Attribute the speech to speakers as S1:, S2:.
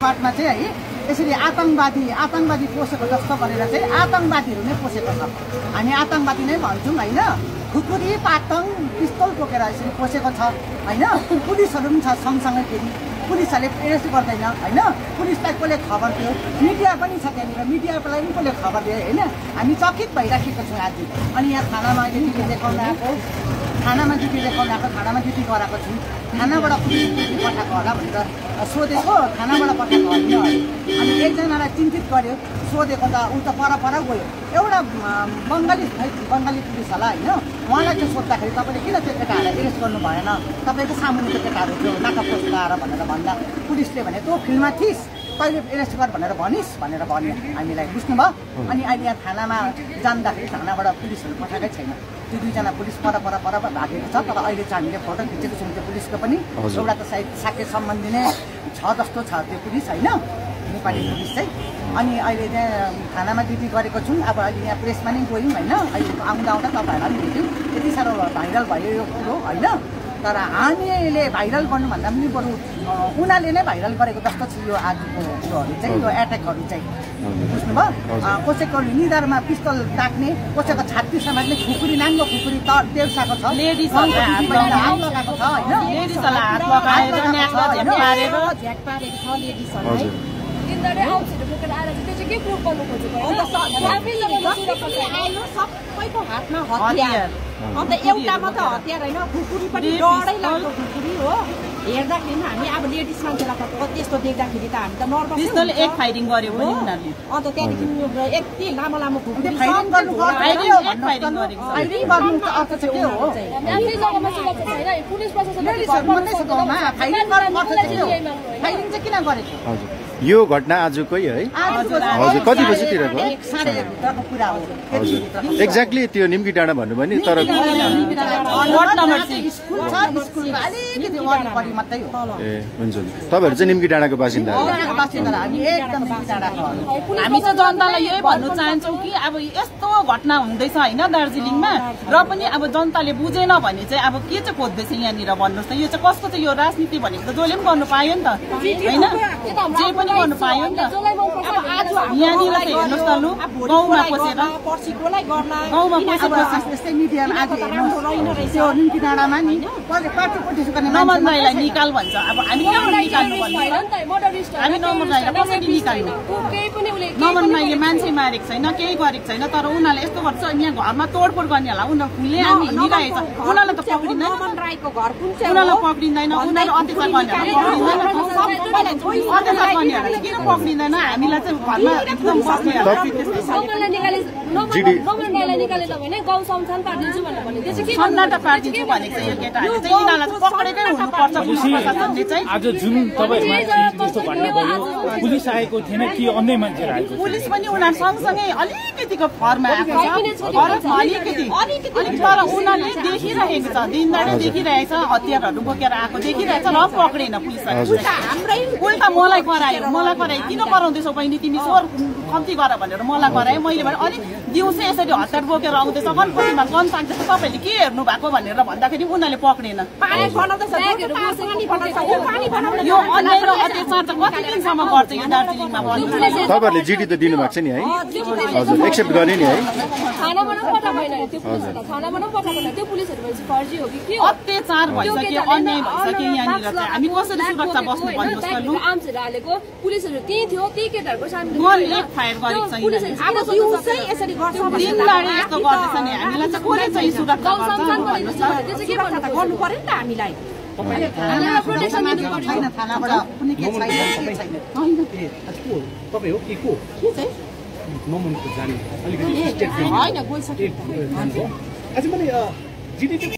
S1: पाटमा चाहिँ है यसरी आतङ्कवादी आतङ्कवादी पोसेको जस्तो गरेर चाहिँ आतङ्कवादीहरू नै पोसेको छ। हामी आतङ्कवादी नै भन्छौँ होइन? खुकुरी पातङ पिस्तोल बोकेर यसरी पोसेको छ होइन? पुलिसहरू पनि छ सँगसँगै फेरि। पुलिसहरूले एरेस्ट गर्दैन होइन? पुलिसलाई कसले खबर दियो? मिडिया पनि छ त्यहाँनिर। मिडियालाई पनि कसले खबर दियो होइन? हामी चकित भइराखेको छौँ आज। अनि यहाँ थानामा अहिले देखाउन आएको ड्युटी देखाउन आएको थानामा ड्युटी गराएको छु? थानाबाट पुलिस ड्युटी पठाएको होला भनेर सोधेको थानाबाट पठाएको होइन अनि एकजनालाई चिन्तित गर्यो सोधेको त ऊ त पर पर गयो। एउटा बङ्गाली बङ्गाली पुलिस होला होइन? उहाँलाई चाहिँ सोद्धाखेरि तपाईँले किन त्यो केटाहरूलाई एरेस्ट गर्नु भएन? तपाईँको सामुन्ने त्यो केटाहरू थियो नाका पोस्ट लगाएर भनेर भन्दा पुलिसले भने तँ फिल्डमा थिइस् तैँले एरेस्ट गर भनेर भनिस् भनेर भन्यो। हामीलाई बुझ्नुभयो? अनि अहिले यहाँ थानामा जाँदाखेरि थानाबाट पुलिसहरू पठाएकै छैन। त्यो दुईजना पुलिस पर पर पर भागेको छ तर अहिले चाहिँ हामीले फोटो खिचेको छौँ त्यो पुलिसको पनि। एउटा त सायद साक्य सम्बन्धी नै छ जस्तो छ त्यो पुलिस होइन? नेपाली पुलिस चाहिँ। अनि अहिले चाहिँ थानामा ड्युटी गरेको छौँ। अब अहिले यहाँ प्रेसमा नै गयौँ होइन? अहिले आउँदा आउँदा तपाईँहरूलाई पनि भेट्यौँ। यति साह्रो भाइरल भयो यो कुरो होइन? तर हामीले भाइरल गर्नुभन्दा पनि बरु उनीहरूले नै भाइरल गरेको जस्तो छ यो आजको कुरोहरू चाहिँ यो एट्याकहरू चाहिँ। बुझ्नुभयो? अँ, कसैको निधारमा पिस्तल ताक्ने कसैको छाती समात्ने खुकुरी नाङ्गो खुकुरी त देउसाको छ।
S2: हात
S1: लगाएको छ होइन?
S3: तिनीहरूले आउँछहरू बोकेर आएर चाहिँ त्यो चाहिँ के प्रुभ गर्नु खोजेको
S4: सबैको हातमा
S2: हतियार।
S4: अन्त एउटा मात्र हतियार होइन खुकुरी पनि डरै लाग्दो खुकुरी हो। हेर्दाखेरि हामी अब लेडिज मान्छेलाई त त्यस्तो देख्दाखेरि त हामी त
S2: पिस्तोल एक फाइरिङ गर्यो उनीहरूले।
S4: अन्त त्यहाँदेखि यति लामो लामो
S1: चाहिँ किन गरेको?
S5: हजुर। यो घटना आजकै है? हजुर, कति बजीतिरको? हजुर। एक्ज्याक्टली त्यो निम्की डाँडा भन्नुभयो नि तर ए हुन्छ हुन्छ। तपाईँहरू चाहिँ निम्की डाँडाको बासिन्दा
S1: हामी
S2: चाहिँ जनतालाई यही भन्नु चाहन्छौँ कि अब यस्तो घटना हुँदैछ होइन दार्जिलिङमा र पनि अब जनताले बुझेन भने चाहिँ अब के चाहिँ खोज्दैछ यहाँनिर भन्नुहोस् त। यो चाहिँ कसको चाहिँ यो राजनीति भनेको त जसले पनि गर्नु पायो नि त होइन? जे पनि गर्नु पायो नि त। यहाँनिर हेर्नुहोस् त लु। गाउँमा पसेर। गाउँमा पसेर
S1: यस्तै मिडियामा आज। त्यो निम्ति डाँडामा नि
S2: नमन राईलाई। निकाल भन्छ। अब हामी कहाँबाट निकाल्नु हामी नमन राईलाई कसरी निकाल्नु? नमन राईले मान्छे मारेको छैन केही गरेको छैन तर उनीहरूले यस्तो गर्छ यहाँ घरमा तोडफोड गर्ने होला। उनीहरू खुल्ले हामी हिँडिरहेको छ उनीहरूलाई त पक्रिँदैन। उनीहरूलाई? पक्रिँदैन। उनीहरू अत्याचार गर्ने अत्याचार किन पक्रिँदैन हामीलाई चाहिँ घरमा एकदम बस्ने
S3: नमनलाई निकाले
S5: जिडी।
S3: नमन राईलाई निकालेन भने गाउँ संस्थान पारिदिन्छु भनेर भने त्यो चाहिँ के
S2: सन्नाटा पारिदिन्छु भनेको चाहिँ यो केटाहरूले चाहिँ यिनीहरूलाई चाहिँ पक्रेकै हुनुपर्छ पुलिस प्रशासनले चाहिँ
S6: आज जुन पुलिस आएको थिएन कि अन्य मान्छेहरू आएको थियो?
S2: पुलिस पनि उनीहरू सँगसँगै अलिकतिको फरमा आएको छ। फरकमा अलिकति अलिक तर उनीहरूले देखिरहेको छ। दिनदाडै देखिरहेको छ हतियारहरू बोकेर आएको देखिरहेको छ र पक्रेन पुलिसले उल्टा हाम्रै उल्टा मलाई करायो। मलाई करायो। किन कराउँदैछौ बहिनी? तिमी स्वर कम्ती गर भनेर मलाई करायो। मैले भने अलिक दिउँसै यसरी हतियार बोकेर आउँदैछ गणपतिमा गन साग्दैछ तपाईँहरूले के हेर्नु भएको भनेर भन्दाखेरि उनीहरूले पक्रेन। यो अन्याय र अत्याचार चाहिँ कति दिनसम्म गर्छ यो दार्जिलिङमा
S5: तपाईँहरूले जिडी त दिनुभएको छ नि है? हजुर। एक्सेप्ट गर्ने नि है।
S3: पठाएको होइन त्यो पुलिसहरूलाई थानाबाट पनि पठाएको होइन त्यो पुलिसहरू भनेपछि फर्जी हो कि के हो?
S2: अत्याचार भइसक्यो अन्याय भइसक्यो यहाँनिर चाहिँ। हामी कसरी सुरक्षा बस्नु भन्नुहोस् त लु
S3: आर्म्सहरू हालेको पुलिसहरू त्यहीँ थियो त्यही केटाहरूको सामने
S2: गन एक फायर गरेको छ यिनीहरूले।
S4: अब दिउँसै यसरी गर्छ भने
S2: दिनदाडै यस्तो गर्दैछ नि। हामीलाई चाहिँ कसले चाहिँ सुरक्षा
S3: गाउँ
S2: गर्छ
S3: संस्थान
S2: भन्नुहोस् त
S3: त्यो चाहिँ के
S4: सुरक्षा त गर्नु पर्यो नि त हामीलाई।
S1: थानामा प्रोटेक्सन छैन थानाबाट। कुनै के छैन के छैन।
S6: ए, को हो? तपाईँ हो कि को? नमनको जाने अलिकति अच्छा मैले जिडी